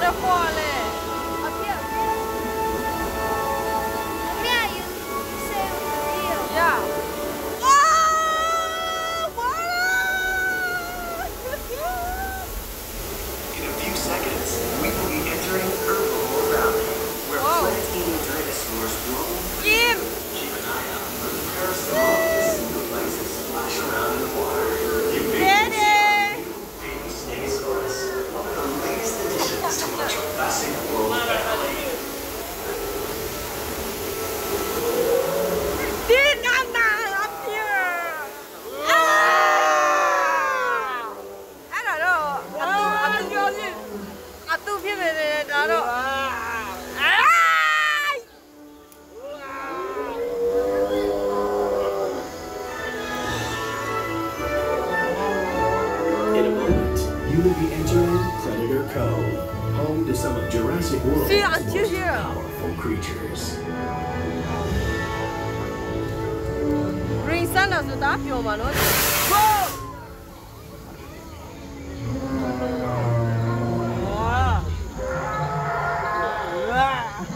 Ada. you will be entering Predator Cove, home to some of Jurassic World's See, most powerful creatures. Sen nasıl daha yapıyor bana?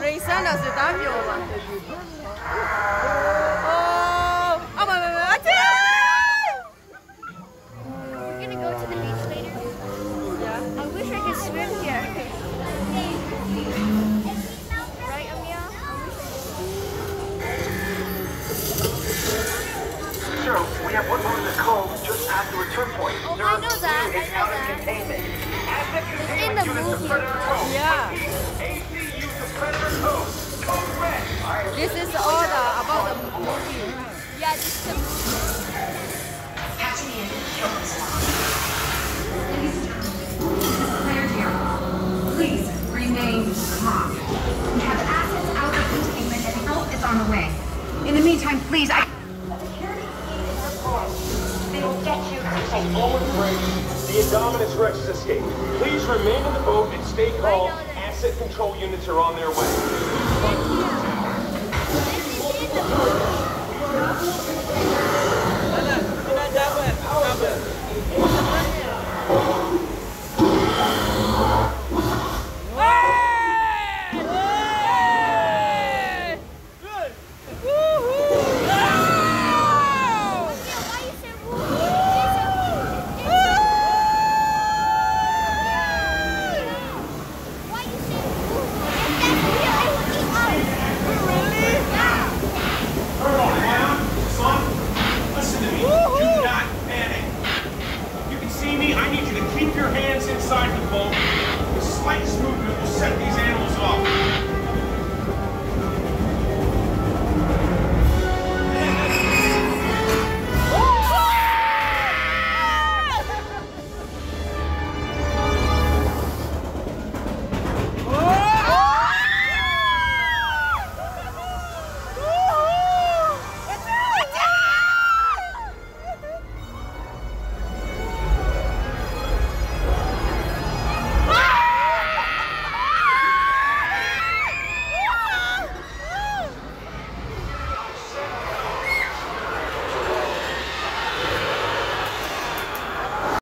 Ray sen nasıl daha yapıyor bana? I wish I could swim here. right, Amia? Sir, we have one more in the cove just past the return point. Oh, There I know that. I know that. In the meantime, please, I. They will get you. Forward break. The Indominus Rex has escaped. Please remain in the boat and stay calm. Asset control units are on their way.